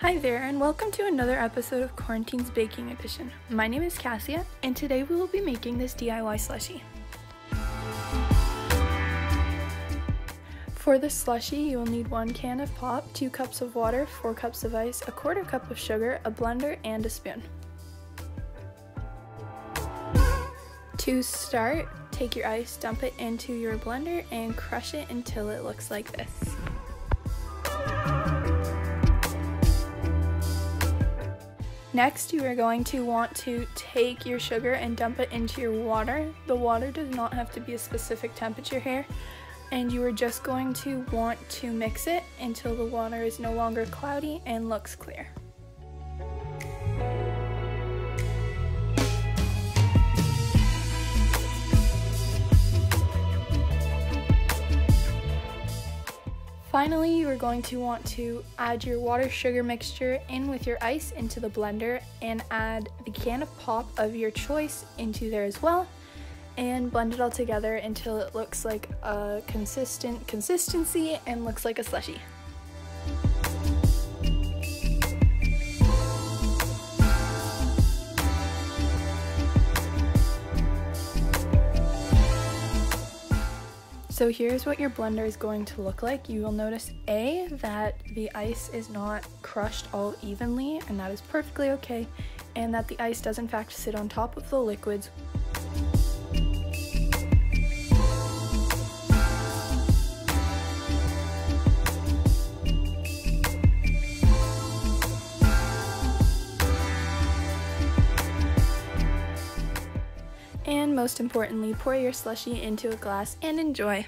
Hi there, and welcome to another episode of QuaranTEENs Baking Edition. My name is Cassia, and today we will be making this DIY slushie. For the slushie, you will need one can of pop, two cups of water, four cups of ice, a quarter cup of sugar, a blender, and a spoon. To start, take your ice, dump it into your blender, and crush it until it looks like this. Next, you are going to want to take your sugar and dump it into your water. The water does not have to be a specific temperature here, and you are just going to want to mix it until the water is no longer cloudy and looks clear. Finally, you are going to want to add your water sugar mixture in with your ice into the blender and add the can of pop of your choice into there as well and blend it all together until it looks like a consistent consistency and looks like a slushy. So here's what your blender is going to look like. You will notice A, that the ice is not crushed all evenly, and that is perfectly okay, and that the ice does in fact sit on top of the liquids. And most importantly, pour your slushie into a glass and enjoy.